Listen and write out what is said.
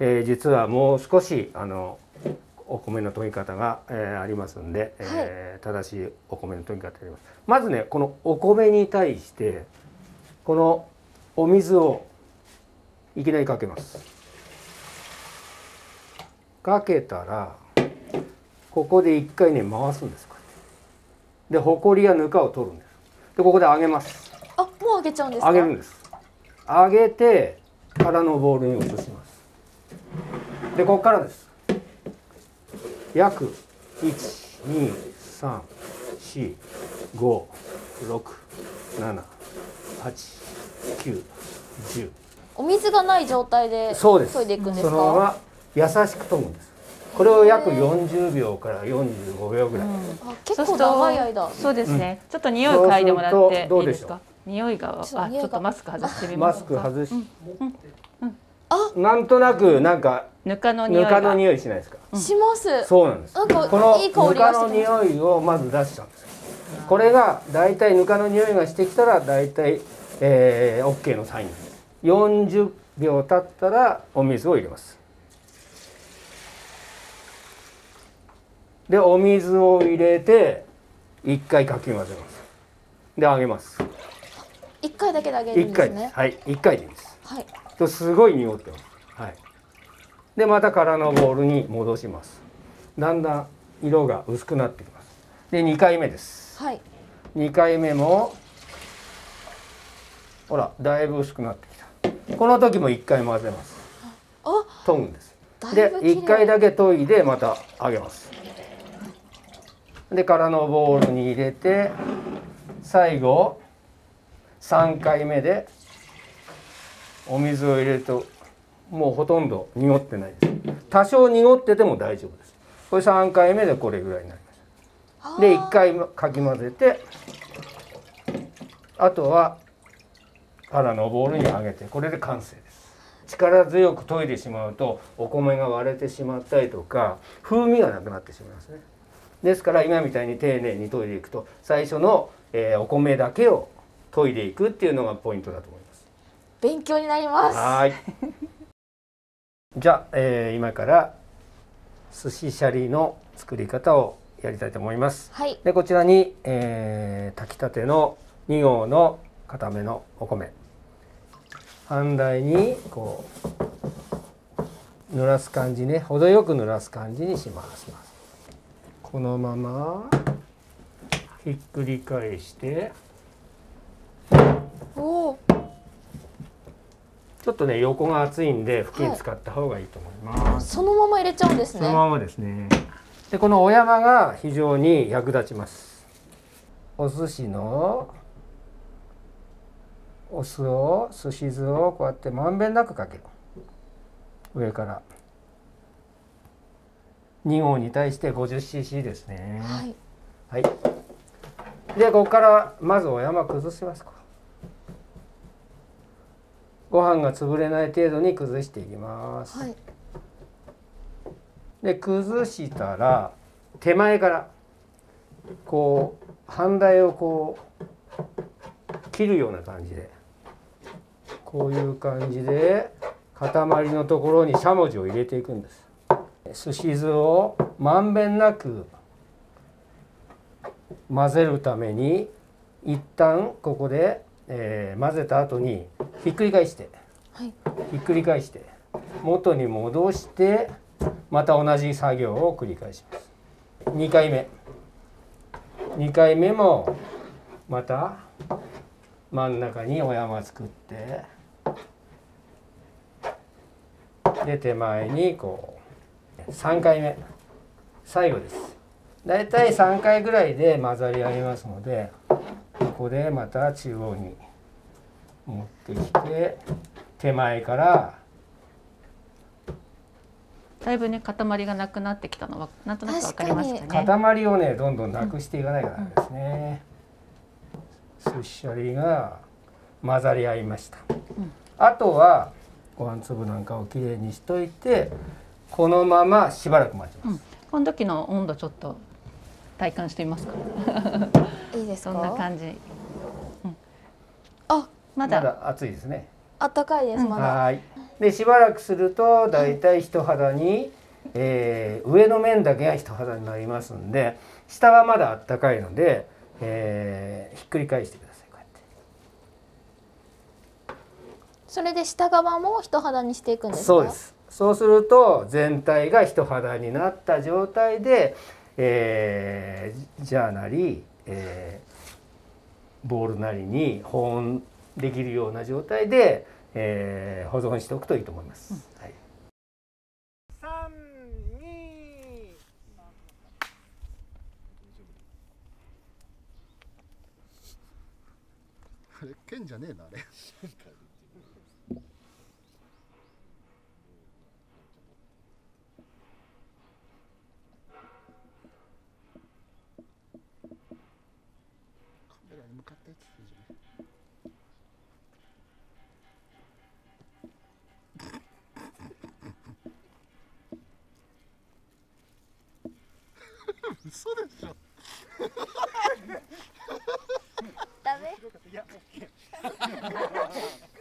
えー実はもう少しあのお米の研ぎ方が、えーありますんで、えー正しいお米の研ぎ方があります。まずねこのお米に対してこのお水をいきなりかけます。かけたらここで一回ね回すんです。でほこりやぬかを取るんです。でここで揚げます。あもう揚げちゃうんですか？揚げるんです。揚げて空のボウルに移しますでここからです。約12345678910お水がない状態でそうです。研いでいくんですそのまかま優しく研ぐんです。これを約40秒から45秒ぐらい、あ結構長い間。そうですね、ちょっと匂い嗅いでもらっていういですか？匂いがあちょっとマスク外してみまマすか？スク外し、あ。なんとなくなんかぬかの匂いが。ぬかの匂いしないですか？します。そうなんです。なんかこのいい香りぬかのがしてきま匂いをまず出しちゃうんですこれがだいたいぬかの匂いがしてきたらだいたい、えー、OK のサインです。40秒経ったらお水を入れます。でお水を入れて一回かき混ぜます。で揚げます。一回だけで揚げるん一ですね。回です。はい一回でいいです。はい。とすごい濁ってます。はい。でまた空のボウルに戻します。だんだん色が薄くなってきます。で2回目です。はい2回目もほらだいぶ薄くなってきた。この時も1回混ぜます。あ研ぐんです。でぶ綺麗1回だけ研いでまた揚げます。で空のボウルに入れて最後3回目でお水を入れるともうほとんど濁ってないです。多少濁ってても大丈夫です。これ3回目でこれぐらいになります。で1回かき混ぜてあとは空のボウルにあげてこれで完成です。力強く研いでしまうとお米が割れてしまったりとか風味がなくなってしまいますね。ですから今みたいに丁寧に研いでいくと最初の、えーお米だけを研いでいくっていうのがポイントだと思います。勉強になります。はーい。じゃあ、えー今から寿司シャリの作り方をやりたいと思います。はい。でこちらに、えー炊きたての2合の固めのお米。反対にこう濡らす感じね。程よく濡らす感じにします。このままひっくり返しておおちょっとね横が厚いんで布巾使った方がいいと思います、そのまま入れちゃうんですね。そのままですね。でこのお山が非常に役立ちます。お寿司のお酢を寿司酢をこうやってまんべんなくかける。上から。2合に対して 50cc ですね。はい。はい。でここからまずお山崩しますご飯が潰れない程度に崩していきます、はい。で崩したら手前からこう半台をこう切るような感じでこういう感じで塊のところにしゃもじを入れていくんです。寿司酢をまんべんなく混ぜるために一旦ここで、えー混ぜた後にひっくり返してはい。ひっくり返して元に戻してまた同じ作業を繰り返します。2回目。2回目もまた真ん中にお山作ってで手前にこう3回目。最後です。だいたい3回ぐらいで混ざり合いますのでここでまた中央に持ってきて手前からだいぶね塊がなくなってきたのはなんとなくわかりましたね塊をねどんどんなくしていかないとダメですね。寿司シャリが混ざり合いました。あとはご飯粒なんかをきれいにしといてこのまましばらく待ちます。この時の温度ちょっと体感してみますか？いいですか？そんな感じ。あまだ。まだ熱いですね。あったかいですまだ、はーい。でしばらくするとだいたい人肌に、えー上の面だけが人肌になりますんで下はまだあったかいので、えーひっくり返してくださいこうやって。それで下側も人肌にしていくんですか？そうです。そうすると全体が人肌になった状態で、えージャーなり、えーボールなりに保温できるような状態で、えー保存しておくといいと思います。はい。三二。あれ剣じゃねえなあれ カメラに向かってやつでいいじゃない嘘でしょダメいや、オッケー。